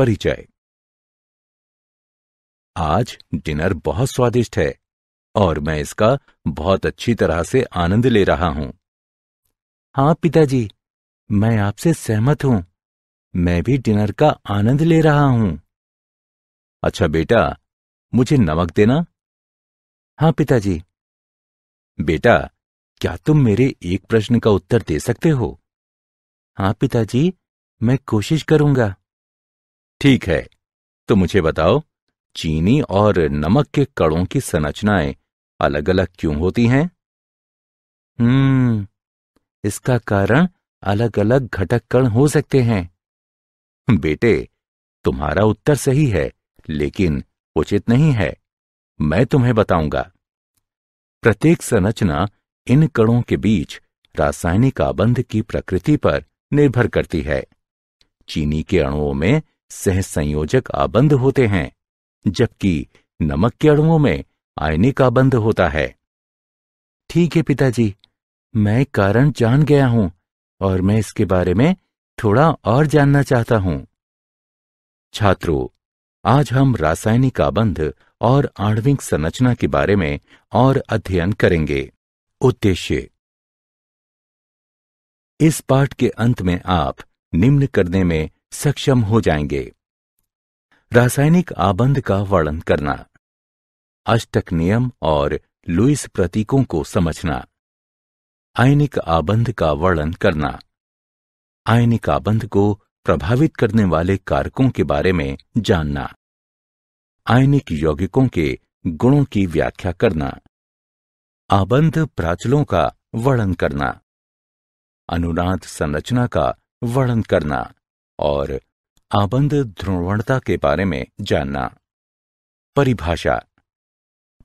परिचय। आज डिनर बहुत स्वादिष्ट है और मैं इसका बहुत अच्छी तरह से आनंद ले रहा हूँ। हाँ पिताजी, मैं आपसे सहमत हूँ। मैं भी डिनर का आनंद ले रहा हूँ। अच्छा बेटा, मुझे नमक देना? हाँ पिताजी। बेटा, क्या तुम मेरे एक प्रश्न का उत्तर दे सकते हो? हाँ पिताजी, मैं कोशिश करूँगा। ठीक है तो मुझे बताओ, चीनी और नमक के कणों की संरचनाएँ अलग अलग क्यों होती हैं? हम्म इसका कारण अलग अलग घटक कण हो सकते हैं। बेटे, तुम्हारा उत्तर सही है, लेकिन उचित नहीं है। मैं तुम्हें बताऊँगा। प्रत्येक संरचना इन कणों के बीच रासायनिक आबंध की प्रकृति पर निर्भर करती है। चीनी के अणुओं में सहसंयोजक आबंध होते हैं, जबकि नमक के अणुओं में आयनिक आबंध होता है। ठीक है पिताजी, मैं कारण जान गया हूँ और मैं इसके बारे में थोड़ा और जानना चाहता हूँ। छात्रों, आज हम रासायनिक आबंध और आणविक संरचना के बारे में और अध्ययन करेंगे। उद्देश्य। इस पाठ के अंत में आप निम्न करने में सक्षम हो जाएँगे। रासायनिक आबंध का वर्णन करना। अष्टक नियम और लुइस प्रतीकों को समझना। आयनिक आबंध का वर्णन करना। आयनिक आबंध को प्रभावित करने वाले कारकों के बारे में जानना। आयनिक यौगिकों के गुणों की व्याख्या करना। आबंध प्राचलों का वर्णन करना। अनुनाद संरचना का वर्णन करना। और आबंध ध्रुवणता के बारे में जानना। परिभाषा।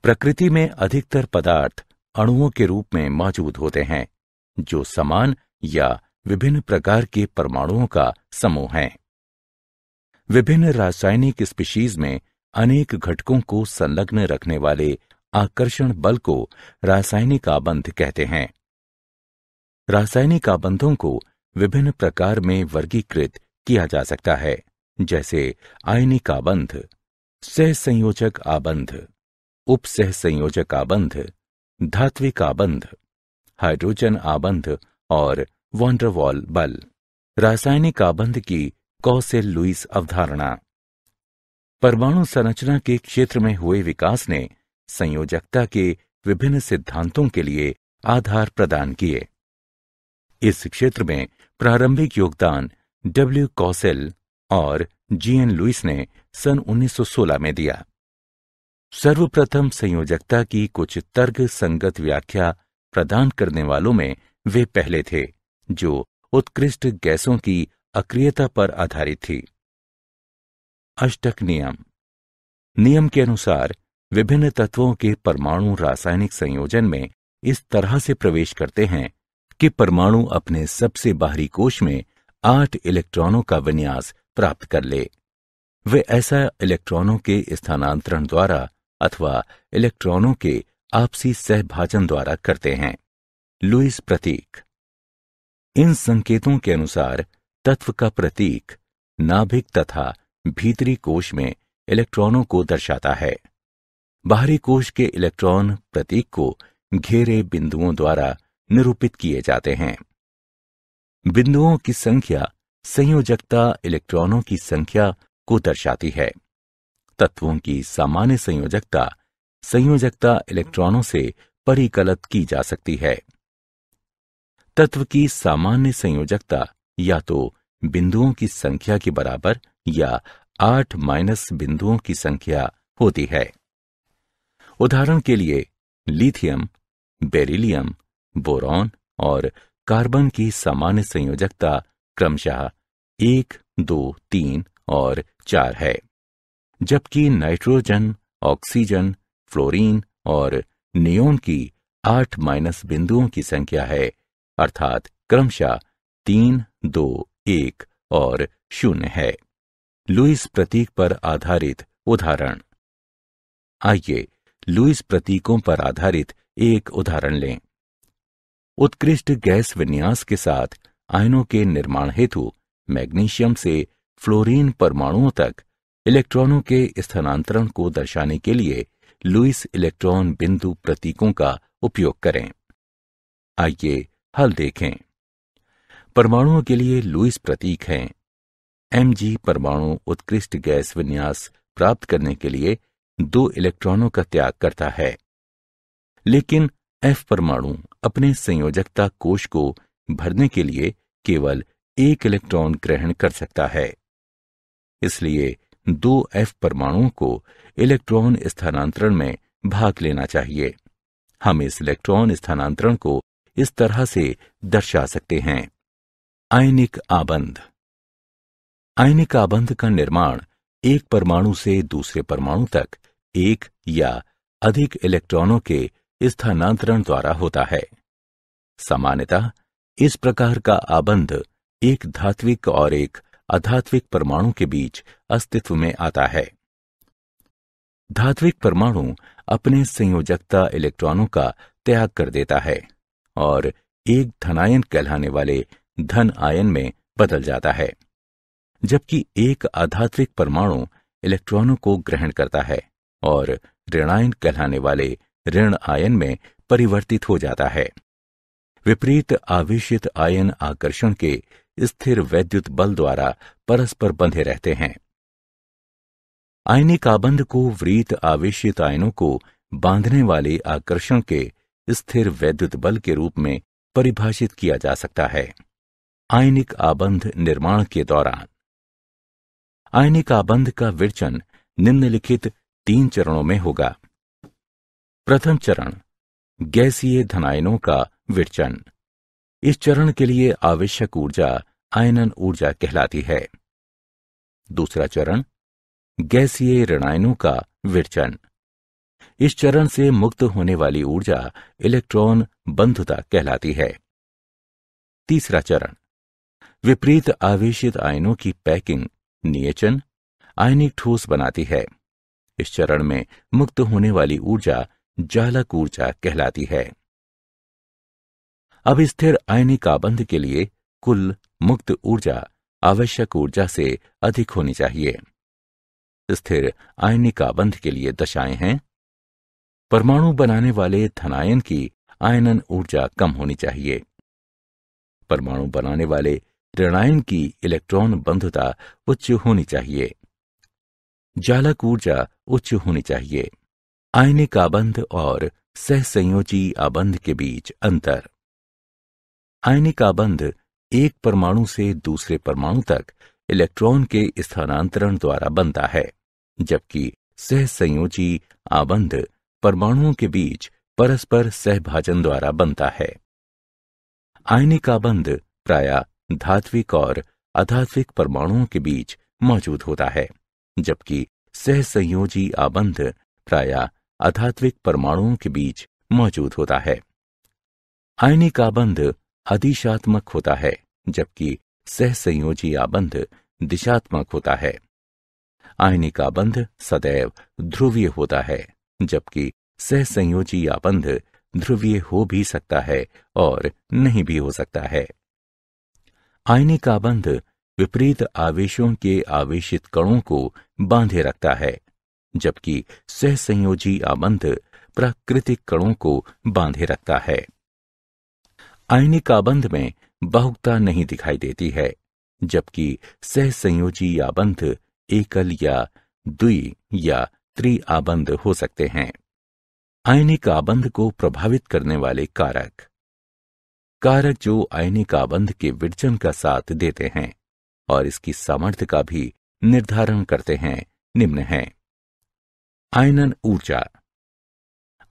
प्रकृति में अधिकतर पदार्थ अणुओं के रूप में मौजूद होते हैं, जो समान या विभिन्न प्रकार के परमाणुओं का समूह हैं। विभिन्न रासायनिक स्पीशीज में अनेक घटकों को संलग्न रखने वाले आकर्षण बल को रासायनिक आबंध कहते हैं। रासायनिक आबंधों को विभिन्न प्रकार में वर्गीकृत किया जा सकता है, जैसे आयनिक आबंध सहसंयोजक आबंध उपसहसंयोजक आबंध, धात्विक आबंध, हाइड्रोजन आबंध और वॉन्डरवॉल बल। रासायनिक आबंध की कौसेल लुइस अवधारणा। परमाणु संरचना के क्षेत्र में हुए विकास ने संयोजकता के विभिन्न सिद्धांतों के लिए आधार प्रदान किए। इस क्षेत्र में प्रारंभिक योगदान डब्ल्यू कौसेल और जी एन लुइस ने सन 1916 में दिया। सर्वप्रथम संयोजकता की कुछ तर्क संगत व्याख्या प्रदान करने वालों में वे पहले थे, जो उत्कृष्ट गैसों की अक्रियता पर आधारित थी। अष्टक नियम। नियम के अनुसार विभिन्न तत्वों के परमाणु रासायनिक संयोजन में इस तरह से प्रवेश करते हैं कि परमाणु अपने सबसे बाहरी कोश में आठ इलेक्ट्रॉनों का विन्यास प्राप्त कर ले। वे ऐसा इलेक्ट्रॉनों के स्थानांतरण द्वारा अथवा इलेक्ट्रॉनों के आपसी सहभाजन द्वारा करते हैं। लुइस प्रतीक। इन संकेतों के अनुसार तत्व का प्रतीक नाभिक तथा भीतरी कोश में इलेक्ट्रॉनों को दर्शाता है। बाहरी कोश के इलेक्ट्रॉन प्रतीक को घेरे बिंदुओं द्वारा निरूपित किए जाते हैं। बिंदुओं की संख्या संयोजकता इलेक्ट्रॉनों की संख्या को दर्शाती है। तत्वों की सामान्य संयोजकता संयोजकता इलेक्ट्रॉनों से परिकलित की जा सकती है। तत्व की सामान्य संयोजकता या तो बिंदुओं की संख्या के बराबर या आठ माइनस बिंदुओं की संख्या होती है। उदाहरण के लिए, लिथियम, बेरिलियम, बोरॉन और कार्बन की सामान्य संयोजकता क्रमशः एक, दो, तीन और चार है, जबकि नाइट्रोजन, ऑक्सीजन, फ्लोरीन और नियोन की आठ माइनस बिंदुओं की संख्या है, अर्थात क्रमशः तीन, दो, एक और शून्य है। लुइस प्रतीक पर आधारित उदाहरण। आइए लुइस प्रतीकों पर आधारित एक उदाहरण लें। उत्कृष्ट गैस विन्यास के साथ आयनों के निर्माण हेतु मैग्नीशियम से फ्लोरीन परमाणुओं तक इलेक्ट्रॉनों के स्थानांतरण को दर्शाने के लिए लुइस इलेक्ट्रॉन बिंदु प्रतीकों का उपयोग करें। आइए हल देखें। परमाणुओं के लिए लुइस प्रतीक हैं। एम परमाणु उत्कृष्ट गैस विन्यास प्राप्त करने के लिए दो इलेक्ट्रॉनों का त्याग करता है। लेकिन एफ़ परमाणु अपने संयोजकता कोश को भरने के लिए केवल एक इलेक्ट्रॉन ग्रहण कर सकता है। इसलिए दो एफ़ परमाणुओं को इलेक्ट्रॉन स्थानांतरण में भाग लेना चाहिए। हम इस इलेक्ट्रॉन स्थानांतरण को इस तरह से दर्शा सकते हैं। आयनिक आबंध। आयनिक आबंध का निर्माण एक परमाणु से दूसरे परमाणु तक एक या अधिक इलेक्ट्रॉनों के स्थानांतरण द्वारा होता है। सामान्यतः, इस प्रकार का आबंध एक धात्विक और एक अधात्विक परमाणु के बीच अस्तित्व में आता है। धात्विक परमाणु अपने संयोजकता इलेक्ट्रॉनों का त्याग कर देता है और एक धनायन कहलाने वाले धन आयन में बदल जाता है, जबकि एक आधात्विक परमाणु इलेक्ट्रॉनों को ग्रहण करता है और ऋणायन कहलाने वाले ऋण आयन में परिवर्तित हो जाता है। विपरीत आवेशित आयन आकर्षण के स्थिर वैद्युत बल द्वारा परस्पर बंधे रहते हैं। आयनिक आबंध को वृत आवेशित आयनों को बांधने वाले आकर्षण के स्थिर वैद्युत बल के रूप में परिभाषित किया जा सकता है। आयनिक आबंध निर्माण के दौरान। आयनिक आबंध का विरचन निम्नलिखित तीन चरणों में होगा। प्रथम चरण, गैसीय धनायनों का विरचन। इस चरण के लिए आवश्यक ऊर्जा आयनन ऊर्जा कहलाती है। दूसरा चरण, गैसीय ऋणायनों का विरचन। इस चरण से मुक्त होने वाली ऊर्जा इलेक्ट्रॉन बंधुता कहलाती है। तीसरा चरण, विपरीत आवेशित आयनों की पैकिंग नियचन आयनिक ठोस बनाती है। इस चरण में मुक्त होने वाली ऊर्जा जालक ऊर्जा कहलाती है। अब स्थिर आयनिक आबंध के लिए कुल मुक्त ऊर्जा आवश्यक ऊर्जा से अधिक होनी चाहिए। स्थिर आयनिक आबंध के लिए दशाएँ हैं। परमाणु बनाने वाले धनायन की आयनन ऊर्जा कम होनी चाहिए। परमाणु बनाने वाले ऋणायन की इलेक्ट्रॉन बंधुता उच्च होनी चाहिए। जालक ऊर्जा उच्च होनी चाहिए। आयनिक आबंध और सहसंयोजी आबंध के बीच अंतर। आयनिक आबंध एक परमाणु से दूसरे परमाणु तक इलेक्ट्रॉन के स्थानांतरण द्वारा बनता है, जबकि सहसंयोजी आबंध परमाणुओं के बीच परस्पर सहभाजन द्वारा बनता है। आयनिक आबंध प्राय धात्विक और अधात्विक परमाणुओं के बीच मौजूद होता है, जबकि सहसंयोजी आबंध प्राय अधात्विक परमाणुओं के बीच मौजूद होता है। आयनिक आबंध अधिशात्मक होता है, जबकि सहसंयोजी आबंध दिशात्मक होता है। आयनिक आबंध सदैव ध्रुवीय होता है, जबकि सहसंयोजी आबंध ध्रुवीय हो भी सकता है और नहीं भी हो सकता है। आयनिक आबंध विपरीत आवेशों के आवेशित कणों को बांधे रखता है जबकि सहसंयोजी आबंध प्राकृतिक कणों को बांधे रखता है। आयनिक आबंध में बहुकता नहीं दिखाई देती है, जबकि सहसंयोजी आबंध एकल या द्वि या त्रि आबंध हो सकते हैं। आयनिक आबंध को प्रभावित करने वाले कारक। कारक जो आयनिक आबंध के विरचन का साथ देते हैं और इसकी सामर्थ्य का भी निर्धारण करते हैं, निम्न हैं। आयनन ऊर्जा।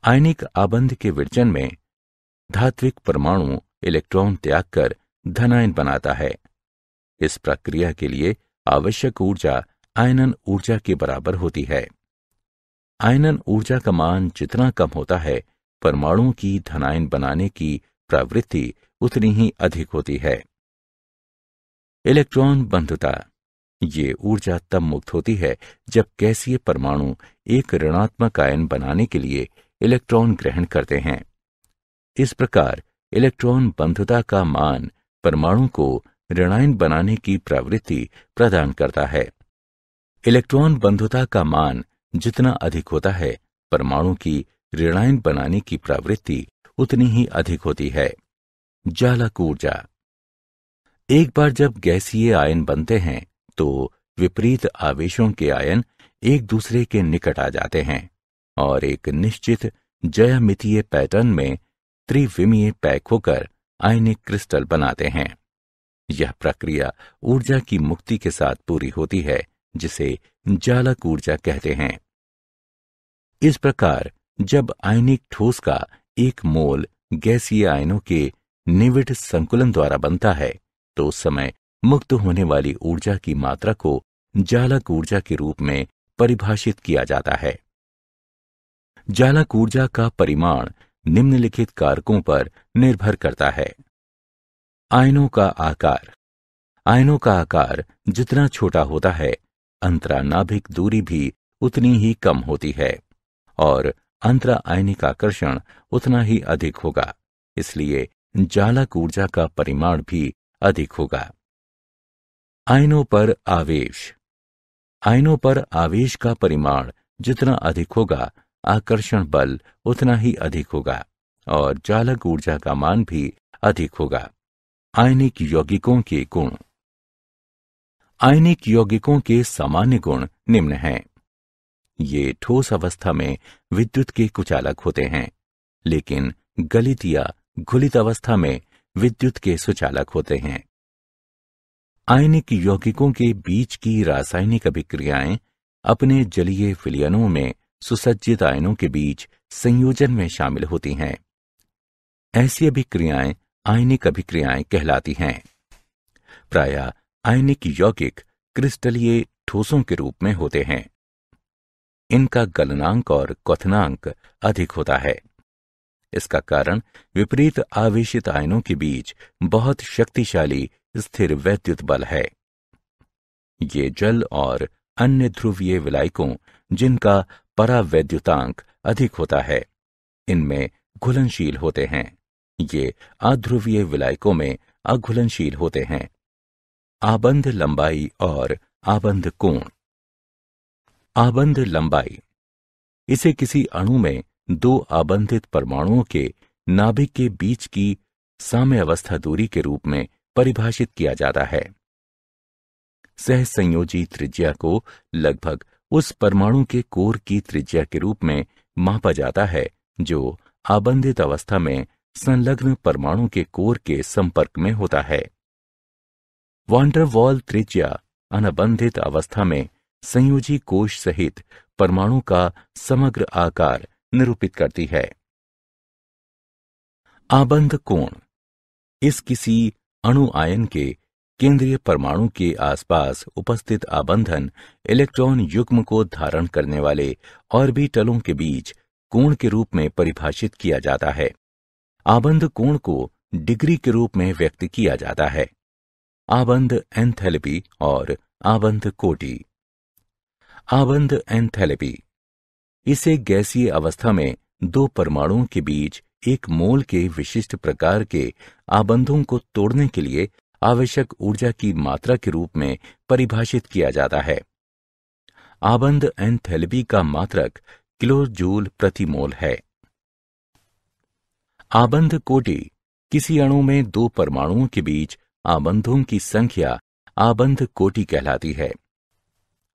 आयनिक आबंध के विरचन में धात्विक परमाणु इलेक्ट्रॉन त्याग कर धनायन बनाता है। इस प्रक्रिया के लिए आवश्यक ऊर्जा आयनन ऊर्जा के बराबर होती है। आयनन ऊर्जा का मान जितना कम होता है, परमाणुओं की धनायन बनाने की प्रवृत्ति उतनी ही अधिक होती है। इलेक्ट्रॉन बंधुता। ये ऊर्जा तब मुक्त होती है जब गैसीय परमाणु एक ऋणात्मक आयन बनाने के लिए इलेक्ट्रॉन ग्रहण करते हैं। इस प्रकार इलेक्ट्रॉन बंधुता का मान परमाणु को ऋणायन बनाने की प्रवृत्ति प्रदान करता है। इलेक्ट्रॉन बंधुता का मान जितना अधिक होता है, परमाणु की ऋणायन बनाने की प्रवृत्ति उतनी ही अधिक होती है। जालक ऊर्जा एक बार जब गैसीय आयन बनते हैं तो विपरीत आवेशों के आयन एक दूसरे के निकट आ जाते हैं और एक निश्चित जयामितीय पैटर्न में त्रिविमीय पैक होकर आयनिक क्रिस्टल बनाते हैं। यह प्रक्रिया ऊर्जा की मुक्ति के साथ पूरी होती है, जिसे जालक ऊर्जा कहते हैं। इस प्रकार जब आयनिक ठोस का एक मोल गैसीय आयनों के निविड संकुलन द्वारा बनता है तो उस समय मुक्त होने वाली ऊर्जा की मात्रा को जालक ऊर्जा के रूप में परिभाषित किया जाता है। जालक ऊर्जा का परिमाण निम्नलिखित कारकों पर निर्भर करता है। आयनों का आकार। आयनों का आकार जितना छोटा होता है, अंतरानाभिक दूरी भी उतनी ही कम होती है, और अंतरा आयनिक आकर्षण उतना ही अधिक होगा, इसलिए जालक ऊर्जा का परिमाण भी अधिक होगा। आयनों पर आवेश। आयनों पर आवेश का परिमाण जितना अधिक होगा, आकर्षण बल उतना ही अधिक होगा, और चालक ऊर्जा का मान भी अधिक होगा। आयनिक यौगिकों के गुण। आयनिक यौगिकों के सामान्य गुण निम्न हैं। ये ठोस अवस्था में विद्युत के कुचालक होते हैं, लेकिन गलित या घुलित अवस्था में विद्युत के सुचालक होते हैं। आयनिक यौगिकों के बीच की रासायनिक अभिक्रियाएँ अपने जलीय फिलियनों में सुसज्जित आयनों के बीच संयोजन में शामिल होती हैं। ऐसी अभिक्रियाएँ आयनिक अभिक्रियाएँ कहलाती हैं। प्राय आयनिक यौगिक क्रिस्टलीय ठोसों के रूप में होते हैं। इनका गलनांक और क्वथनांक अधिक होता है। इसका कारण विपरीत आवेशित आयनों के बीच बहुत शक्तिशाली स्थिर वैद्युत बल है। ये जल और अन्य ध्रुवीय विलायकों, जिनका परावैद्युतांक अधिक होता है, इनमें घुलनशील होते हैं। ये अध्रुवीय विलायकों में अघुलनशील होते हैं। आबंध लंबाई और आबंध कोण। आबंध लंबाई। इसे किसी अणु में दो आबंधित परमाणुओं के नाभिक के बीच की साम्य अवस्था दूरी के रूप में परिभाषित किया जाता है। सह संयोजी त्रिज्या को लगभग उस परमाणु के कोर की त्रिज्या के रूप में मापा जाता है, जो आबंधित अवस्था में संलग्न परमाणु के कोर के संपर्क में होता है। वांडरवॉल त्रिज्या अनबंधित अवस्था में संयोजी कोश सहित परमाणु का समग्र आकार निरूपित करती है। आबंध कोण, इस किसी अणु आयन के केंद्रीय परमाणु के आसपास उपस्थित आबंधन इलेक्ट्रॉन युग्म को धारण करने वाले ऑर्बिटलों के बीच कोण के रूप में परिभाषित किया जाता है। आबंध कोण को डिग्री के रूप में व्यक्त किया जाता है। आबंध एंथैल्पी और आबंध कोटि। आबंध एंथैल्पी। इसे गैसीय अवस्था में दो परमाणुओं के बीच एक मोल के विशिष्ट प्रकार के आबंधों को तोड़ने के लिए आवश्यक ऊर्जा की मात्रा के रूप में परिभाषित किया जाता है। आबंध एंथैल्पी का मात्रक किलो जूल प्रति मोल है। आबंध कोटि किसी अणु में दो परमाणुओं के बीच आबंधों की संख्या आबंध कोटि कहलाती है।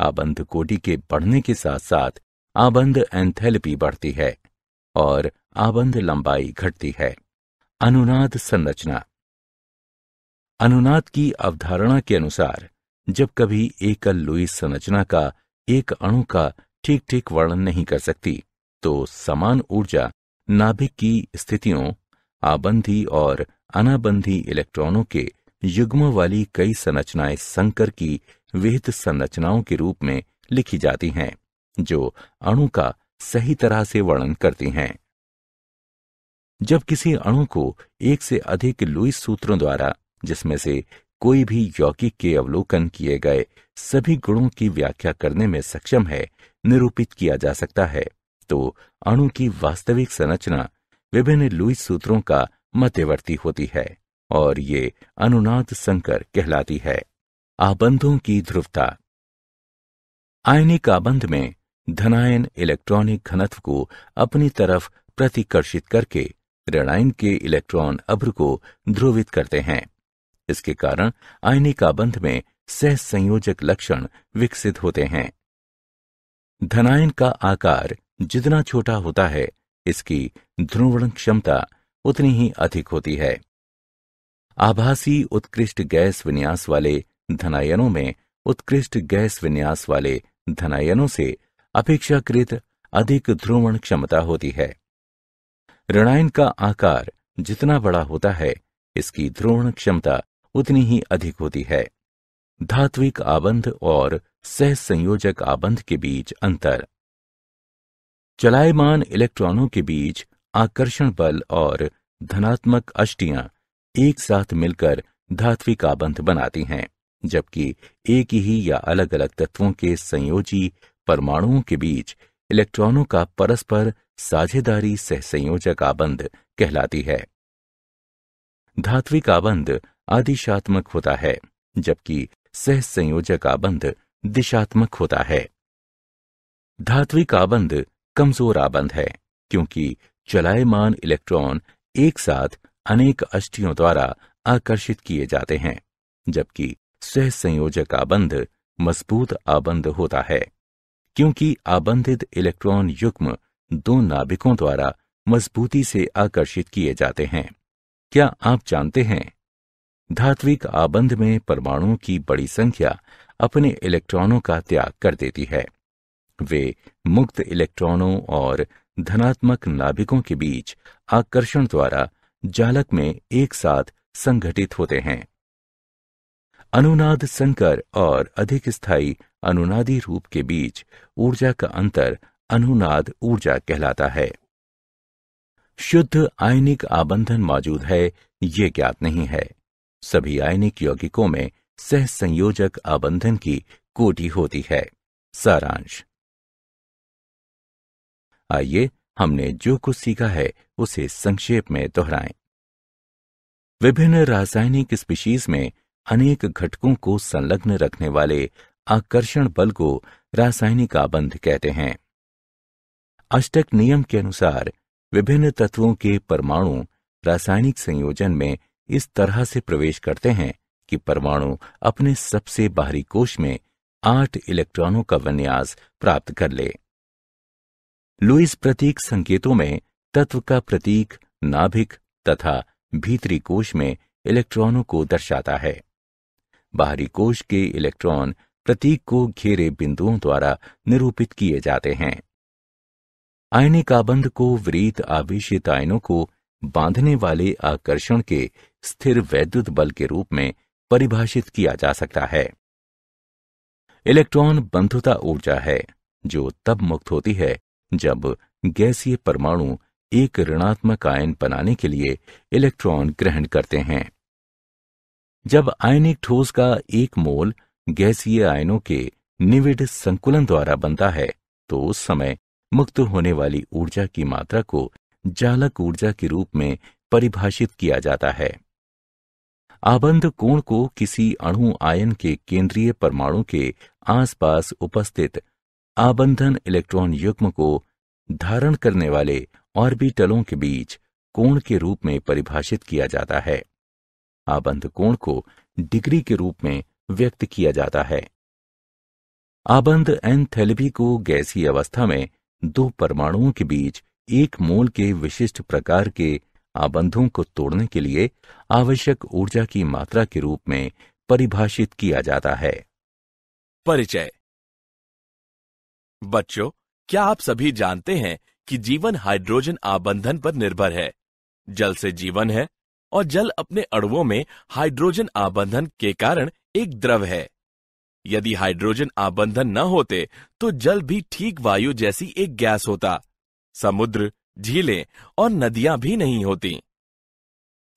आबंध कोटि के बढ़ने के साथ साथ आबंध एंथैल्पी बढ़ती है। और आबंध लंबाई घटती है। अनुनाद संरचना। अनुनाद की अवधारणा के अनुसार, जब कभी एकल लुईस संरचना का एक अणु का ठीक ठीक वर्णन नहीं कर सकती तो समान ऊर्जा, नाभिक की स्थितियों, आबंधी और अनाबंधी इलेक्ट्रॉनों के युग्म वाली कई संरचनाएँ संकर की विहित संरचनाओं के रूप में लिखी जाती हैं, जो अणु का सही तरह से वर्णन करती हैं। जब किसी अणु को एक से अधिक लुईस सूत्रों द्वारा, जिसमें से कोई भी यौगिक के अवलोकन किए गए सभी गुणों की व्याख्या करने में सक्षम है, निरूपित किया जा सकता है तो अणु की वास्तविक संरचना विभिन्न लुईस सूत्रों का मध्यवर्ती होती है और ये अनुनाद संकर कहलाती है। आबंधों की ध्रुवता आयनिक आबंध में धनायन इलेक्ट्रॉनिक घनत्व को अपनी तरफ़ प्रतिकर्षित करके ऋणायन के इलेक्ट्रॉन अभ्र को ध्रुवित करते हैं। इसके कारण आयनिक आबंध में सह संयोजक लक्षण विकसित होते हैं। धनायन का आकार जितना छोटा होता है, इसकी ध्रुवण क्षमता उतनी ही अधिक होती है। आभासी उत्कृष्ट गैस विन्यास वाले धनायनों में उत्कृष्ट गैस विन्यास वाले धनायनों से अपेक्षाकृत अधिक ध्रुवण क्षमता होती है। ऋणायन का आकार जितना बड़ा होता है, इसकी ध्रुवण क्षमता उतनी ही अधिक होती है। धात्विक आबंध और सह संयोजक आबंध के बीच अंतर। चलायमान इलेक्ट्रॉनों के बीच आकर्षण बल और धनात्मक अष्टियाँ एक साथ मिलकर धात्विक आबंध बनाती हैं, जबकि एक ही या अलग अलग तत्वों के संयोजी परमाणुओं के बीच इलेक्ट्रॉनों का परस्पर साझेदारी सह संयोजक आबंध कहलाती है। धात्विक आबंध आदिशात्मक होता है, जबकि सह संयोजक आबंध दिशात्मक होता है। धात्विक आबंध कमज़ोर आबंध है, क्योंकि चलायमान इलेक्ट्रॉन एक साथ अनेक अष्टियों द्वारा आकर्षित किए जाते हैं, जबकि सह संयोजक आबंध मज़बूत आबंध होता है। क्योंकि आबंधित इलेक्ट्रॉन युग्म दो नाभिकों द्वारा मजबूती से आकर्षित किए जाते हैं। क्या आप जानते हैं? धात्विक आबंध में परमाणुओं की बड़ी संख्या अपने इलेक्ट्रॉनों का त्याग कर देती है। वे मुक्त इलेक्ट्रॉनों और धनात्मक नाभिकों के बीच आकर्षण द्वारा जालक में एक साथ संगठित होते हैं। अनुनाद संकर और अधिक स्थायी अनुनादी रूप के बीच ऊर्जा का अंतर अनुनाद ऊर्जा कहलाता है। शुद्ध आयनिक आबंधन मौजूद है, ये ज्ञात नहीं है। सभी आयनिक यौगिकों में सह संयोजक आबंधन की कोटि होती है। सारांश। आइए हमने जो कुछ सीखा है, उसे संक्षेप में दोहराएँ। विभिन्न रासायनिक स्पीशीज में अनेक घटकों को संलग्न रखने वाले आकर्षण बल को रासायनिक आबंध कहते हैं। अष्टक नियम के अनुसार विभिन्न तत्वों के परमाणु रासायनिक संयोजन में इस तरह से प्रवेश करते हैं कि परमाणु अपने सबसे बाहरी कोश में आठ इलेक्ट्रॉनों का विन्यास प्राप्त कर ले। लुइस प्रतीक संकेतों में तत्व का प्रतीक नाभिक तथा भीतरी कोश में इलेक्ट्रॉनों को दर्शाता है। बाहरी कोश के इलेक्ट्रॉन प्रतीक को घेरे बिंदुओं द्वारा निरूपित किए जाते हैं। आयनिक आबंध को विरीत आवेशित आयनों को बांधने वाले आकर्षण के स्थिर वैद्युत बल के रूप में परिभाषित किया जा सकता है। इलेक्ट्रॉन बंधुता ऊर्जा है, जो तब मुक्त होती है जब गैसीय परमाणु एक ऋणात्मक आयन बनाने के लिए इलेक्ट्रॉन ग्रहण करते हैं। जब आयनिक ठोस का एक मोल गैसीय आयनों के निविड संकुलन द्वारा बनता है तो उस समय मुक्त होने वाली ऊर्जा की मात्रा को जालक ऊर्जा के रूप में परिभाषित किया जाता है। आबंध कोण को किसी अणु आयन के केंद्रीय परमाणु के आसपास उपस्थित आबंधन इलेक्ट्रॉन युग्म को धारण करने वाले ऑर्बिटलों के बीच कोण के रूप में परिभाषित किया जाता है। आबंध कोण को डिग्री के रूप में व्यक्त किया जाता है। आबंध एनथैलेपी को गैसीय अवस्था में दो परमाणुओं के बीच एक मोल के विशिष्ट प्रकार के आबंधों को तोड़ने के लिए आवश्यक ऊर्जा की मात्रा के रूप में परिभाषित किया जाता है। परिचय। बच्चों, क्या आप सभी जानते हैं कि जीवन हाइड्रोजन आबंधन पर निर्भर है? जल से जीवन है और जल अपने अणुओं में हाइड्रोजन आबंधन के कारण एक द्रव है। यदि हाइड्रोजन आबंधन न होते तो जल भी ठीक वायु जैसी एक गैस होता। समुद्र, झीलें और नदियाँ भी नहीं होती।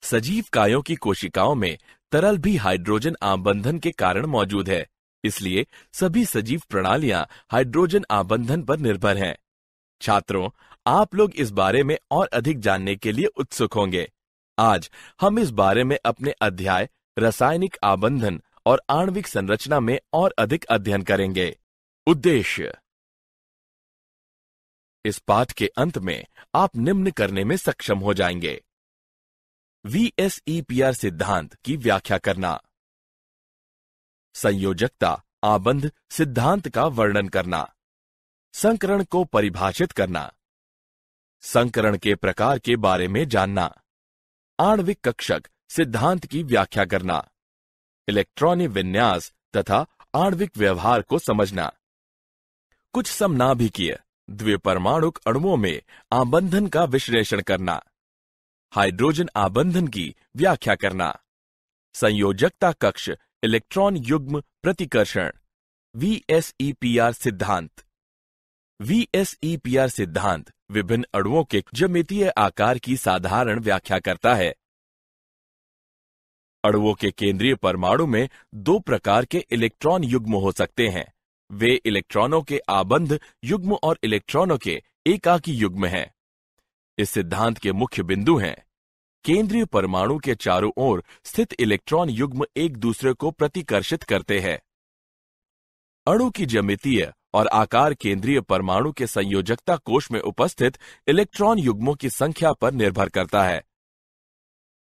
सजीव कायों की कोशिकाओं में तरल भी हाइड्रोजन आबंधन के कारण मौजूद है। इसलिए सभी सजीव प्रणालियाँ हाइड्रोजन आबंधन पर निर्भर हैं। छात्रों, आप लोग इस बारे में और अधिक जानने के लिए उत्सुक होंगे। आज हम इस बारे में अपने अध्याय, रासायनिक आबंधन और आणविक संरचना में और अधिक अध्ययन करेंगे। उद्देश्य। इस पाठ के अंत में आप निम्न करने में सक्षम हो जाएँगे। वीएसईपीआर सिद्धांत की व्याख्या करना। संयोजकता, आबंध, सिद्धांत का वर्णन करना। संकरण को परिभाषित करना। संकरण के प्रकार के बारे में जानना। आणविक कक्षक सिद्धांत की व्याख्या करना। इलेक्ट्रॉनिक विन्यास तथा आणविक व्यवहार को समझना। कुछ समनाभिकीय द्विपरमाणुक अणुओं में आबंधन का विश्लेषण करना। हाइड्रोजन आबंधन की व्याख्या करना। संयोजकता कक्ष इलेक्ट्रॉन युग्म प्रतिकर्षण। वीएसईपीआर सिद्धांत। वीएसईपीआर सिद्धांत, विभिन्न अणुओं के ज्यामितीय आकार की साधारण व्याख्या करता है। अणुओं के केंद्रीय परमाणु में दो प्रकार के इलेक्ट्रॉन युग्म हो सकते हैं। वे इलेक्ट्रॉनों के आबंध युग्म और इलेक्ट्रॉनों के एकाकी युग्म हैं। इस सिद्धांत के मुख्य बिंदु हैं। केंद्रीय परमाणु के चारों ओर स्थित इलेक्ट्रॉन युग्म एक दूसरे को प्रतिकर्षित करते हैं। अणु की ज्यामितीय और आकार केंद्रीय परमाणु के संयोजकता कोष में उपस्थित इलेक्ट्रॉन युग्मों की संख्या पर निर्भर करता है।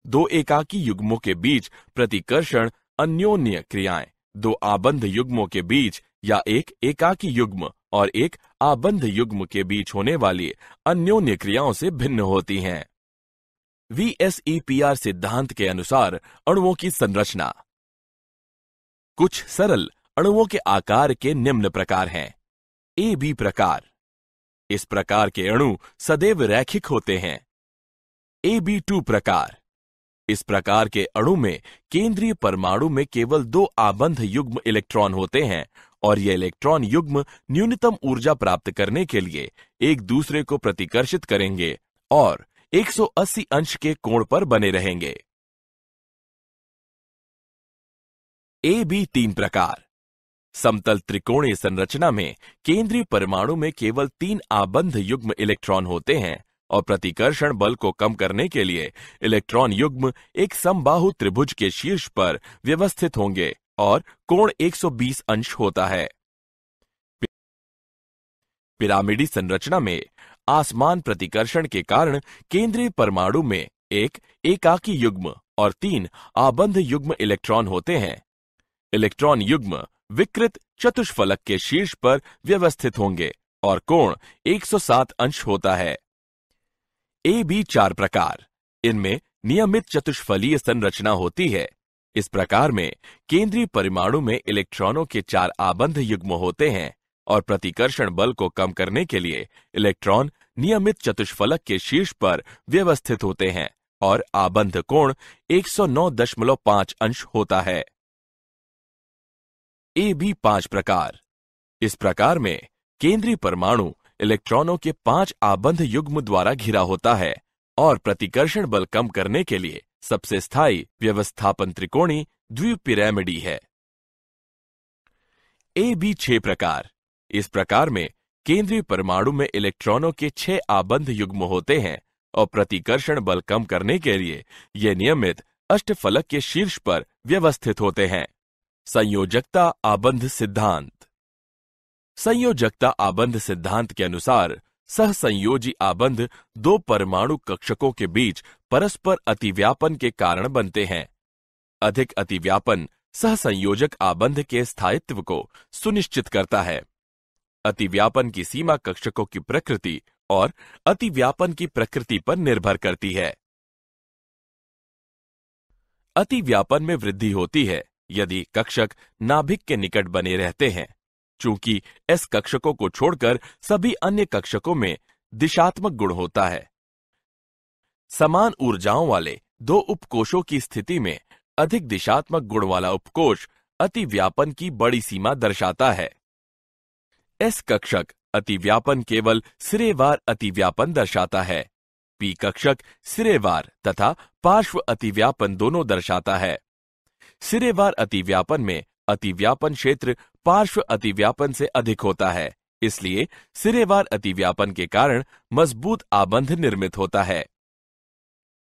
दो एकाकी युग्मों के बीच प्रतिकर्षण अन्योन्य क्रियाएँ, दो आबंध युग्मों के बीच या एक एकाकी युग्म और एक आबंध युग्म के बीच होने वाली अन्योन्य क्रियाओं से भिन्न होती हैं। वीएसईपीआर सिद्धांत के अनुसार अणुओं की संरचना। कुछ सरल अणुओं के आकार के निम्न प्रकार हैं। ए बी प्रकार। इस प्रकार के अणु सदैव रैखिक होते हैं। ए बी टू प्रकार। इस प्रकार के अणु में केंद्रीय परमाणु में केवल दो आबंध युग्म इलेक्ट्रॉन होते हैं और ये इलेक्ट्रॉन युग्म न्यूनतम ऊर्जा प्राप्त करने के लिए एक दूसरे को प्रतिकर्षित करेंगे और 180 अंश के कोण पर बने रहेंगे। ए बी तीन प्रकार। समतल त्रिकोणीय संरचना में केंद्रीय परमाणु में केवल तीन आबंध युग्म इलेक्ट्रॉन होते हैं और प्रतिकर्षण बल को कम करने के लिए इलेक्ट्रॉन युग्म एक समबाहु त्रिभुज के शीर्ष पर व्यवस्थित होंगे और कोण 120 अंश होता है। पिरामिडी संरचना में आसमान प्रतिकर्षण के कारण केंद्रीय परमाणु में एक एकाकी युग्म और तीन आबंध युग्म इलेक्ट्रॉन होते हैं। इलेक्ट्रॉन युग्म विकृत चतुष्फलक के शीर्ष पर व्यवस्थित होंगे और कोण 107 अंश होता है। ए, बी, चार प्रकार। इनमें नियमित चतुष्फलीय संरचना होती है। इस प्रकार में केंद्रीय परमाणु में इलेक्ट्रॉनों के चार आबंध युग्म होते हैं और प्रतिकर्षण बल को कम करने के लिए इलेक्ट्रॉन नियमित चतुष्फलक के शीर्ष पर व्यवस्थित होते हैं और आबंध कोण 109.5 अंश होता है। ए बी पाँच प्रकार। इस प्रकार में केंद्रीय परमाणु इलेक्ट्रॉनों के पाँच आबंध युग्म द्वारा घिरा होता है और प्रतिकर्षण बल कम करने के लिए सबसे स्थायी व्यवस्थापन त्रिकोणी द्विपिरामिडी है। ए बी छह प्रकार। इस प्रकार में केंद्रीय परमाणु में इलेक्ट्रॉनों के छह आबंध युग्म होते हैं और प्रतिकर्षण बल कम करने के लिए ये नियमित अष्टफलक के शीर्ष पर व्यवस्थित होते हैं। संयोजकता आबंध सिद्धांत। संयोजकता आबंध सिद्धांत के अनुसार सहसंयोजी आबंध दो परमाणु कक्षकों के बीच परस्पर अतिव्यापन के कारण बनते हैं। अधिक अतिव्यापन सहसंयोजक आबंध के स्थायित्व को सुनिश्चित करता है। अतिव्यापन की सीमा कक्षकों की प्रकृति और अतिव्यापन की प्रकृति पर निर्भर करती है। अतिव्यापन में वृद्धि होती है। यदि कक्षक नाभिक के निकट बने रहते हैं, चूँकि एस कक्षकों को छोड़कर सभी अन्य कक्षकों में दिशात्मक गुण होता है। समान ऊर्जाओं वाले दो उपकोषों की स्थिति में अधिक दिशात्मक गुण वाला उपकोष अतिव्यापन की बड़ी सीमा दर्शाता है। एस कक्षक अतिव्यापन केवल सिरेवार अतिव्यापन दर्शाता है। पी कक्षक सिरेवार तथा पार्श्व अतिव्यापन दोनों दर्शाता है। सिरेवार अतिव्यापन में अतिव्यापन क्षेत्र पार्श्व अतिव्यापन से अधिक होता है, इसलिए सिरेवार अतिव्यापन के कारण मज़बूत आबंध निर्मित होता है।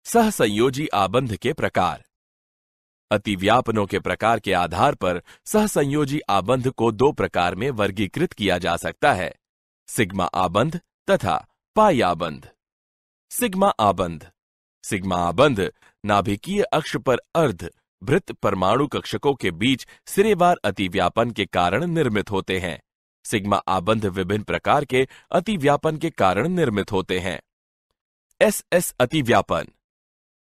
सहसंयोजी आबंध के प्रकार। अतिव्यापनों के प्रकार के आधार पर सहसंयोजी आबंध को दो प्रकार में वर्गीकृत किया जा सकता है, सिग्मा आबंध तथा पाई आबंध। सिग्मा आबंध। सिग्मा आबंध नाभिकीय अक्ष पर अर्ध वृत्त परमाणु कक्षकों के बीच सिरेवार अतिव्यापन के कारण निर्मित होते हैं। सिग्मा आबंध विभिन्न प्रकार के अतिव्यापन के कारण निर्मित होते हैं। एस एस अतिव्यापन।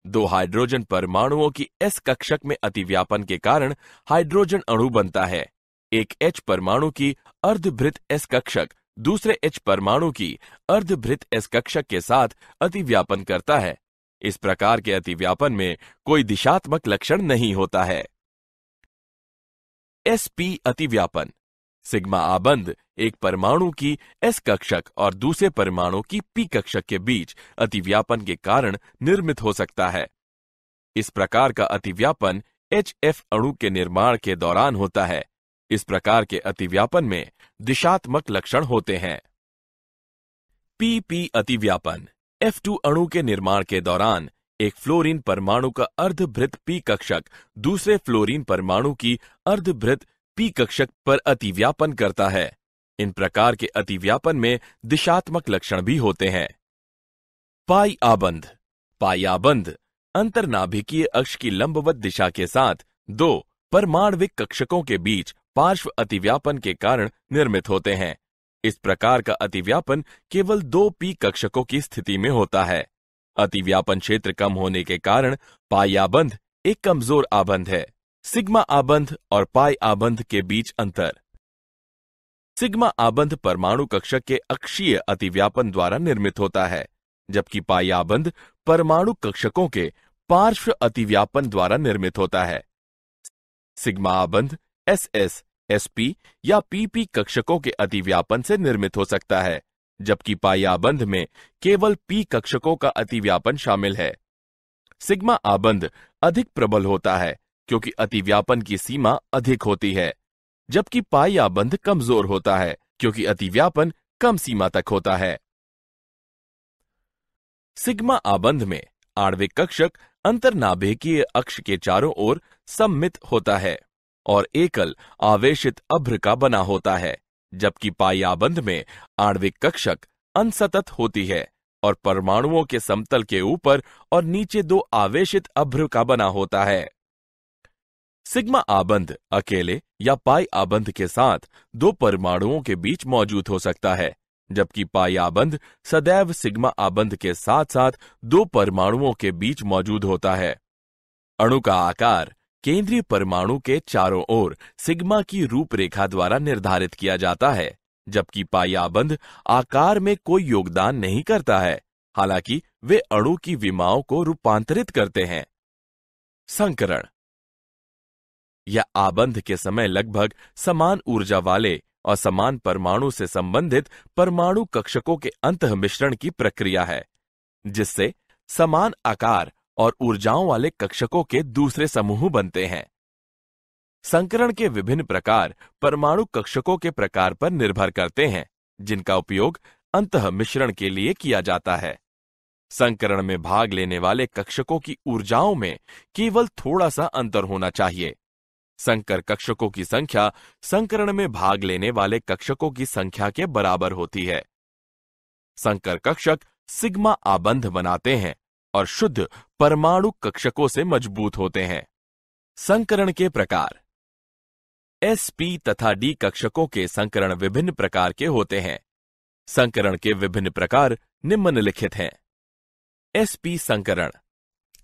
दो हाइड्रोजन परमाणुओं की एस कक्षक में अतिव्यापन के कारण हाइड्रोजन अणु बनता है। एक एच परमाणु की अर्धभृत एस कक्षक दूसरे एच परमाणु की अर्धभृत एस कक्षक के साथ अतिव्यापन करता है। इस प्रकार के अतिव्यापन में कोई दिशात्मक लक्षण नहीं होता है। एसपी अतिव्यापन सिग्मा आबंध एक परमाणु की एस कक्षक और दूसरे परमाणु की पी कक्षक के बीच अतिव्यापन के कारण निर्मित हो सकता है। इस प्रकार का अतिव्यापन एच एफ़ अणु के निर्माण के दौरान होता है। इस प्रकार के अतिव्यापन में दिशात्मक लक्षण होते हैं। पीपी अतिव्यापन F2 अणु के निर्माण के दौरान, एक फ्लोरीन परमाणु का अर्धभृत पी कक्षक, दूसरे फ्लोरीन परमाणु की अर्धभृत पी कक्षक पर अतिव्यापन करता है। इन प्रकार के अतिव्यापन में दिशात्मक लक्षण भी होते हैं। पाई आबंध। पाई आबंध, अंतरनाभिकीय अक्ष की लंबवत दिशा के साथ दो परमाणविक कक्षकों के बीच पार्श्व अतिव्यापन के कारण निर्मित होते हैं। इस प्रकार का अतिव्यापन केवल दो पी कक्षकों की स्थिति में होता है। अतिव्यापन क्षेत्र कम होने के कारण पाई आबंध एक कमज़ोर आबंध है। सिग्मा आबंध और पाई आबंध के बीच अंतर। सिग्मा आबंध परमाणु कक्षक के अक्षीय अतिव्यापन द्वारा निर्मित होता है, जबकि पाई आबंध परमाणु कक्षकों के पार्श्व अतिव्यापन द्वारा निर्मित होता है। सिग्मा आबंध एस एस एसपी या पीपी कक्षकों के अतिव्यापन से निर्मित हो सकता है, जबकि पाई आबंध में केवल पी कक्षकों का अतिव्यापन शामिल है। सिग्मा आबंध अधिक प्रबल होता है, क्योंकि अतिव्यापन की सीमा अधिक होती है, जबकि पाई आबंध कमज़ोर होता है, क्योंकि अतिव्यापन कम सीमा तक होता है। सिग्मा आबंध में आणविक कक्षक अंतरनाभिकीय अक्ष के चारों ओर सम्मित होता है। और एकल आवेशित अभ्र का बना होता है, जबकि आबंध में आणविक कक्षक अनसतत होती है और परमाणुओं के समतल के ऊपर और नीचे दो आवेशित अभ्र का बना होता है। सिग्मा आबंध अकेले या पाई आबंध के साथ दो परमाणुओं के बीच मौजूद हो सकता है, जबकि पाई आबंध सदैव सिग्मा आबंध के साथ साथ दो परमाणुओं के बीच मौजूद होता है। अणु का आकार केंद्रीय परमाणु के चारों ओर सिग्मा की रूपरेखा द्वारा निर्धारित किया जाता है, जबकि पाई आबंध आकार में कोई योगदान नहीं करता है। हालाँकि, वे अणु की विमाओं को रूपांतरित करते हैं। संकरण। यह आबंध के समय लगभग समान ऊर्जा वाले और समान परमाणु से संबंधित परमाणु कक्षकों के अंत मिश्रण की प्रक्रिया है, जिससे समान आकार और ऊर्जाओं वाले कक्षकों के दूसरे समूह बनते हैं। संकरण के विभिन्न प्रकार परमाणु कक्षकों के प्रकार पर निर्भर करते हैं, जिनका उपयोग अंत मिश्रण के लिए किया जाता है। संकरण में भाग लेने वाले कक्षकों की ऊर्जाओं में केवल थोड़ा सा अंतर होना चाहिए। संकर कक्षकों की संख्या संकरण में भाग लेने वाले कक्षकों की संख्या के बराबर होती है। संकर कक्षक सिग्मा आबंध बनाते हैं। और शुद्ध परमाणु कक्षकों से मज़बूत होते हैं। संकरण के प्रकार। एस पी तथा डी कक्षकों के संकरण विभिन्न प्रकार के होते हैं। संकरण के विभिन्न प्रकार निम्नलिखित हैं। एस पी संकरण।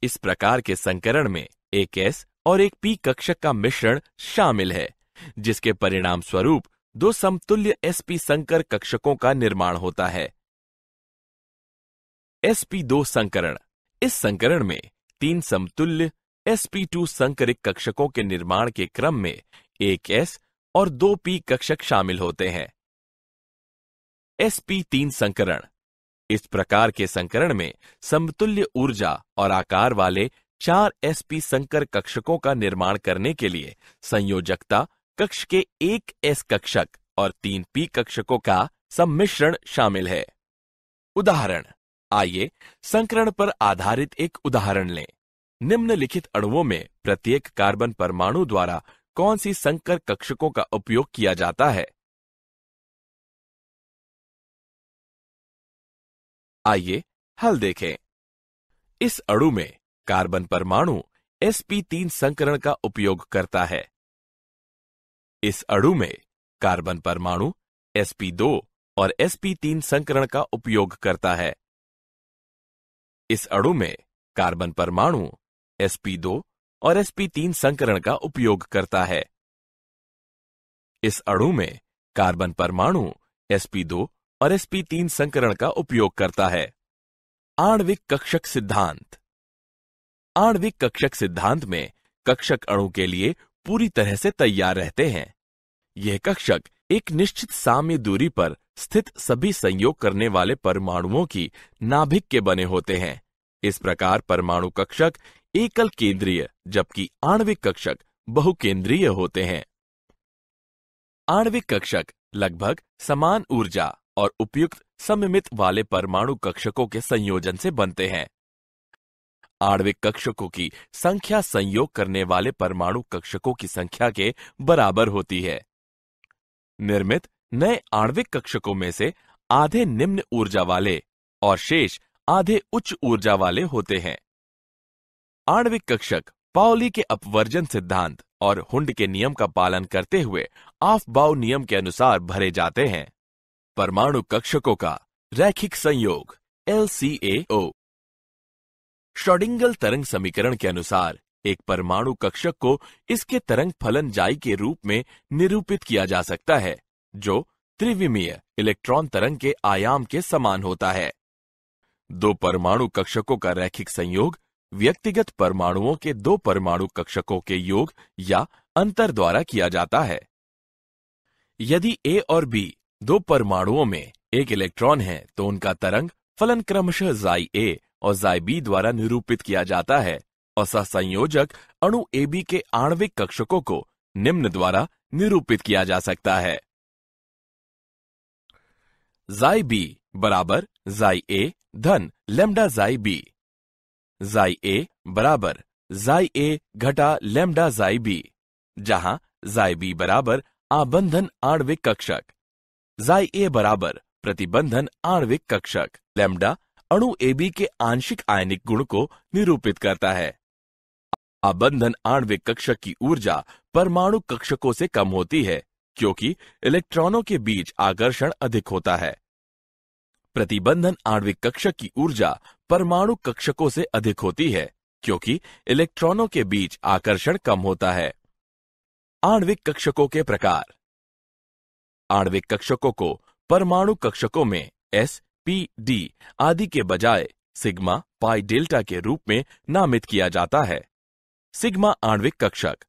इस प्रकार के संकरण में एक एस और एक पी कक्षक का मिश्रण शामिल है, जिसके परिणाम स्वरूप दो समतुल्य एसपी संकर कक्षकों का निर्माण होता है। एसपी दो संकरण। इस संकरण में तीन समतुल्य sp2 संकरिक कक्षकों के निर्माण के क्रम में एक s और दो p कक्षक शामिल होते हैं। Sp3 संकरण। इस प्रकार के संकरण में समतुल्य ऊर्जा और आकार वाले चार sp संकर कक्षकों का निर्माण करने के लिए संयोजकता कक्ष के एक s कक्षक और तीन p कक्षकों का सम्मिश्रण शामिल है। उदाहरण आइए संकरण पर आधारित एक उदाहरण लें। निम्नलिखित अणुओं में प्रत्येक कार्बन परमाणु द्वारा कौन सी संकर कक्षकों का उपयोग किया जाता है? आइए हल देखें। इस अणु में कार्बन परमाणु sp3 संकरण का उपयोग करता है। इस अणु में कार्बन परमाणु sp2 और sp3 संकरण का उपयोग करता है। इस अणु में कार्बन परमाणु sp2 और sp3 संकरण का उपयोग करता है। इस अणु में कार्बन परमाणु sp2 और sp3 संकरण का उपयोग करता है। आणविक कक्षक सिद्धांत। आणविक कक्षक सिद्धांत में कक्षक अणु के लिए पूरी तरह से तैयार रहते हैं। यह कक्षक एक निश्चित साम्य दूरी पर स्थित सभी संयोग करने वाले परमाणुओं की नाभिक के बने होते हैं। इस प्रकार परमाणु कक्षक एकल केंद्रीय, जबकि आणविक कक्षक बहुकेंद्रीय होते हैं। आणविक कक्षक लगभग समान ऊर्जा और उपयुक्त सममित वाले परमाणु कक्षकों के संयोजन से बनते हैं। आणविक कक्षकों की संख्या संयोग करने वाले परमाणु कक्षकों की संख्या के बराबर होती है। निर्मित नए आणविक कक्षकों में से आधे निम्न ऊर्जा वाले और शेष आधे उच्च ऊर्जा वाले होते हैं। आणविक कक्षक पाओली के अपवर्जन सिद्धांत और हुंड के नियम का पालन करते हुए ऑफ़ बाउ नियम के अनुसार भरे जाते हैं। परमाणु कक्षकों का रैखिक संयोग, एल सी श्रोडिंगल तरंग समीकरण के अनुसार एक परमाणु कक्षक को इसके तरंग फलन जाई के रूप में निरूपित किया जा सकता है। जो त्रिविमीय इलेक्ट्रॉन तरंग के आयाम के समान होता है। दो परमाणु कक्षकों का रैखिक संयोग व्यक्तिगत परमाणुओं के दो परमाणु कक्षकों के योग या अंतर द्वारा किया जाता है। यदि ए और बी दो परमाणुओं में एक इलेक्ट्रॉन है तो उनका तरंग फलन क्रमशः जाई ए और जाई बी द्वारा निरूपित किया जाता है, और सहसंयोजक अणु ए बी के आणविक कक्षकों को निम्न द्वारा निरूपित किया जा सकता है। जाई बी बराबर जाई ए धन लेमडा जाई बी जाई ए बराबर जाई ए घटा लेमडा जाई बी जहाँ जाई बी बराबर आबंधन आणविक कक्षक. जाई ए बराबर प्रतिबंधन आणविक कक्षक लेमडा अणु एबी के आंशिक आयनिक गुण को निरूपित करता है। आबंधन आणविक कक्षक की ऊर्जा परमाणु कक्षकों से कम होती है। क्योंकि इलेक्ट्रॉनों के बीच आकर्षण अधिक होता है। प्रतिबंधन आणविक कक्षक की ऊर्जा परमाणु कक्षकों से अधिक होती है, क्योंकि इलेक्ट्रॉनों के बीच आकर्षण कम होता है। आणविक कक्षकों के प्रकार। आणविक कक्षकों को परमाणु कक्षकों में एस पी डी आदि के बजाय सिग्मा पाई डेल्टा के रूप में नामित किया जाता है। सिग्मा आणविक कक्षक।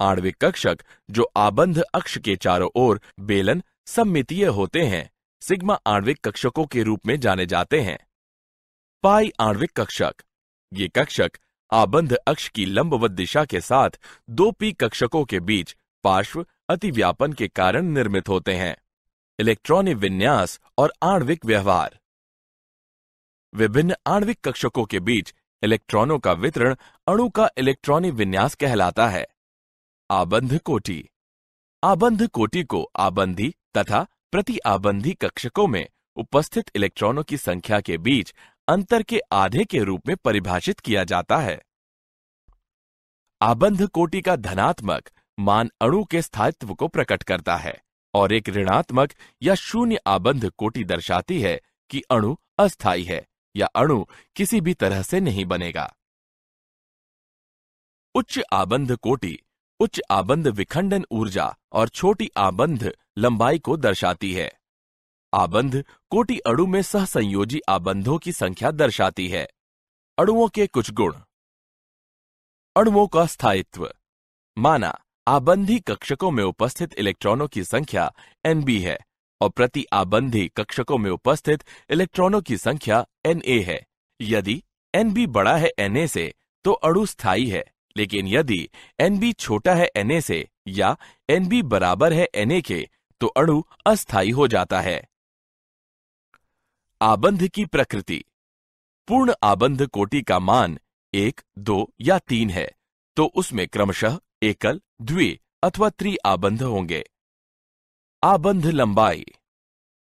आणविक कक्षक, जो आबंध अक्ष के चारों ओर बेलन सम्मितीय होते हैं, सिग्मा आणविक कक्षकों के रूप में जाने जाते हैं। पाई आणविक कक्षक। ये कक्षक आबंध अक्ष की लंबवत दिशा के साथ दो पी कक्षकों के बीच पार्श्व अतिव्यापन के कारण निर्मित होते हैं। इलेक्ट्रॉनिक विन्यास और आणविक व्यवहार। विभिन्न आणविक कक्षकों के बीच इलेक्ट्रॉनों का वितरण अणु का इलेक्ट्रॉनिक विन्यास कहलाता है। आबंध कोटि। आबंध कोटि को आबंधी तथा प्रति आबंधी कक्षकों में उपस्थित इलेक्ट्रॉनों की संख्या के बीच अंतर के आधे के रूप में परिभाषित किया जाता है। आबंध कोटि का धनात्मक मान अणु के स्थायित्व को प्रकट करता है और एक ऋणात्मक या शून्य आबंध कोटि दर्शाती है कि अणु अस्थायी है या अणु किसी भी तरह से नहीं बनेगा। उच्च आबंध कोटि उच्च आबंध विखंडन ऊर्जा और छोटी आबंध लंबाई को दर्शाती है। आबंध कोटि अणु में सहसंयोजी आबंधों की संख्या दर्शाती है। अणुओं के कुछ गुण। अणुओं का स्थायित्व। माना, आबंधी कक्षकों में उपस्थित इलेक्ट्रॉनों की संख्या Nb है और प्रति आबंधी कक्षकों में उपस्थित इलेक्ट्रॉनों की संख्या Na है। यदि Nb बड़ा है Na से तो अणु स्थायी है। लेकिन यदि Nb छोटा है Na से या Nb बराबर है Na के तो अणु अस्थायी हो जाता है। आबंध की प्रकृति। पूर्ण आबंध कोटि का मान एक, दो या तीन है तो उसमें क्रमशः एकल, द्वि अथवा त्रि आबंध होंगे। आबंध लंबाई।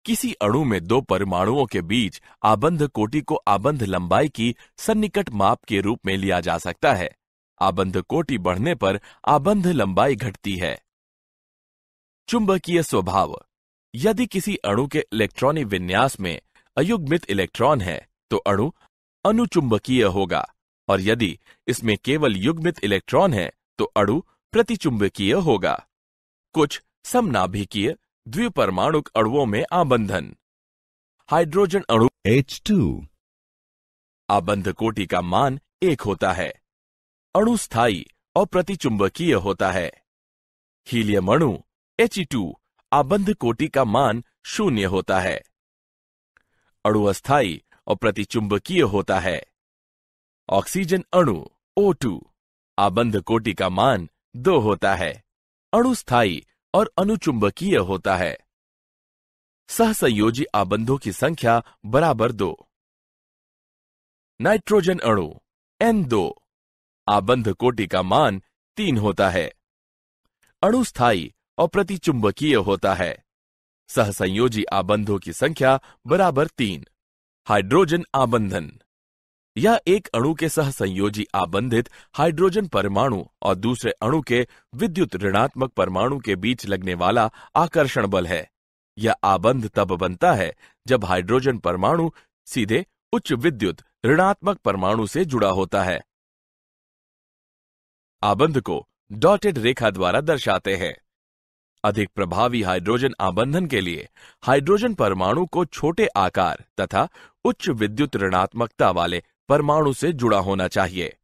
किसी अणु में दो परमाणुओं के बीच आबंध कोटि को आबंध लंबाई की सन्निकट माप के रूप में लिया जा सकता है। आबंध कोटि बढ़ने पर आबंध लंबाई घटती है। चुंबकीय स्वभाव। यदि किसी अणु के इलेक्ट्रॉनिक विन्यास में अयुग्मित इलेक्ट्रॉन है तो अणु अनुचुंबकीय होगा और यदि इसमें केवल युग्मित इलेक्ट्रॉन है तो अणु प्रतिचुंबकीय होगा। कुछ समनाभिकीय द्विपरमाणुक अणुओं में आबंधन। हाइड्रोजन अणु H2 आबंध कोटि का मान एक होता है। अणु स्थायी और प्रतिचुंबकीय होता है। हीलियम अणु He2 आबंध कोटि का मान शून्य होता है। अणु अस्थायी और प्रतिचुंबकीय होता है। ऑक्सीजन अणु O2 आबंध कोटि का मान दो होता है। अणु स्थायी और अनुचुंबकीय होता है। सहसंयोजी आबंधों की संख्या बराबर दो। नाइट्रोजन अणु N2 आबंध कोटि का मान तीन होता है। अणु स्थायी और प्रतिचुंबकीय होता है। सहसंयोजी आबंधों की संख्या बराबर तीन। हाइड्रोजन आबंधन। यह एक अणु के सहसंयोजी आबंधित हाइड्रोजन परमाणु और दूसरे अणु के विद्युत ऋणात्मक परमाणु के बीच लगने वाला आकर्षण बल है। यह आबंध तब बनता है जब हाइड्रोजन परमाणु सीधे उच्च विद्युत ऋणात्मक परमाणु से जुड़ा होता है। आबंध को डॉटेड रेखा द्वारा दर्शाते हैं। अधिक प्रभावी हाइड्रोजन आबंधन के लिए हाइड्रोजन परमाणु को छोटे आकार तथा उच्च विद्युत ऋणात्मकता वाले परमाणु से जुड़ा होना चाहिए।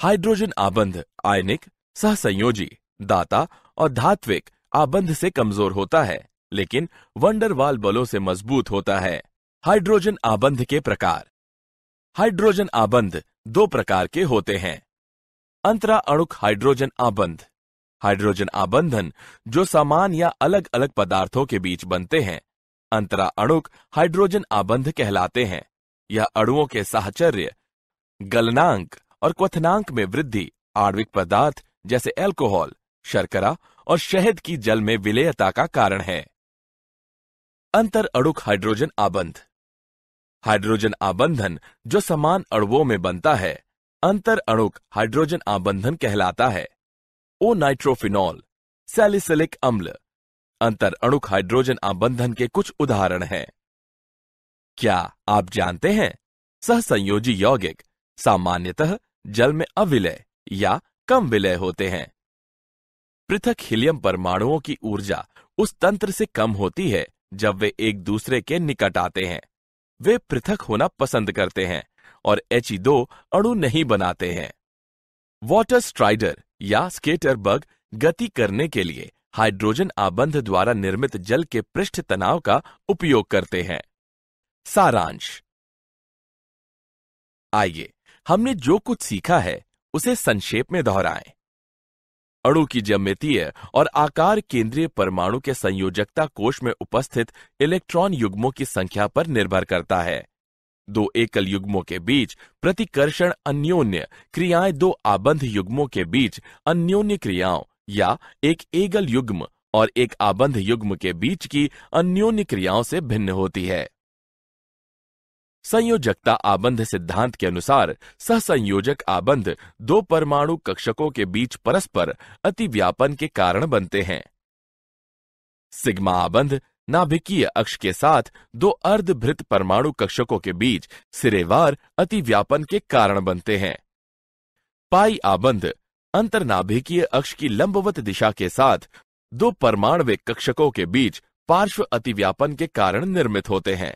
हाइड्रोजन आबंध आयनिक, सहसंयोजी, दाता और धात्विक आबंध से कमज़ोर होता है, लेकिन वंडरवाल बलों से मज़बूत होता है। हाइड्रोजन आबंध के प्रकार। हाइड्रोजन आबंध दो प्रकार के होते हैं। अंतरा अणुक हाइड्रोजन आबंध। हाइड्रोजन आबंधन, जो समान या अलग अलग पदार्थों के बीच बनते हैं, अंतरा अणुक हाइड्रोजन आबंध कहलाते हैं। यह अणुओं के साहचर्य, गलनांक और क्वथनांक में वृद्धि, आणविक पदार्थ जैसे एल्कोहल शर्करा और शहद की जल में विलेयता का कारण है। अंतर अणुक हाइड्रोजन आबंध। हाइड्रोजन आबंधन, जो समान अणुओं में बनता है अंतर अणुक हाइड्रोजन आबंधन कहलाता है। ओ नाइट्रोफिनॉल, सैलिसिलिक अम्ल, अंतर अणुक हाइड्रोजन आबंधन के कुछ उदाहरण हैं। क्या आप जानते हैं, सहसंयोजी यौगिक सामान्यतः जल में अविलय या कम विलय होते हैं। पृथक हीलियम परमाणुओं की ऊर्जा उस तंत्र से कम होती है जब वे एक दूसरे के निकट आते हैं। वे पृथक होना पसंद करते हैं। और एच दो अणु नहीं बनाते हैं। वाटर स्ट्राइडर या स्केटर बग गति करने के लिए हाइड्रोजन आबंध द्वारा निर्मित जल के पृष्ठ तनाव का उपयोग करते हैं। सारांश। आइए, हमने जो कुछ सीखा है, उसे संक्षेप में दोहराएँ। अणु की ज्यामितीय और आकार केंद्रीय परमाणु के संयोजकता कोष में उपस्थित इलेक्ट्रॉन युग्मों की संख्या पर निर्भर करता है। दो एकल युग्मों के बीच प्रतिकर्षण अन्योन्य क्रियाएँ दो आबंध युग्मों के बीच अन्योन्य क्रियाओं, या एक एकल युग्म और एक आबंध युग्म के बीच की अन्योन्य क्रियाओं से भिन्न होती है। संयोजकता आबंध सिद्धांत के अनुसार सहसंयोजक आबंध दो परमाणु कक्षकों के बीच परस्पर अतिव्यापन के कारण बनते हैं। सिग्मा आबंध नाभिकीय अक्ष के साथ दो अर्धभृत परमाणु कक्षकों के बीच सिरेवार अतिव्यापन के कारण बनते हैं। पाई आबंध अंतरनाभिकीय अक्ष की लंबवत दिशा के साथ दो परमाणविक कक्षकों के बीच पार्श्व अतिव्यापन के कारण निर्मित होते हैं।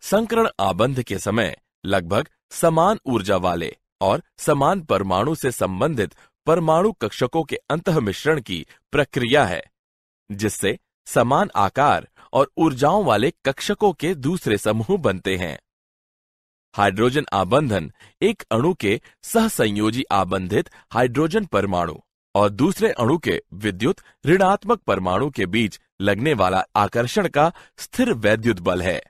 संकरण आबंध के समय लगभग समान ऊर्जा वाले और समान परमाणु से संबंधित परमाणु कक्षकों के अंतः मिश्रण की प्रक्रिया है। जिससे समान आकार और ऊर्जाओं वाले कक्षकों के दूसरे समूह बनते हैं। हाइड्रोजन आबंधन एक अणु के सहसंयोजी आबंधित हाइड्रोजन परमाणु और दूसरे अणु के विद्युत ऋणात्मक परमाणु के बीच लगने वाला आकर्षण का स्थिर वैद्युत बल है।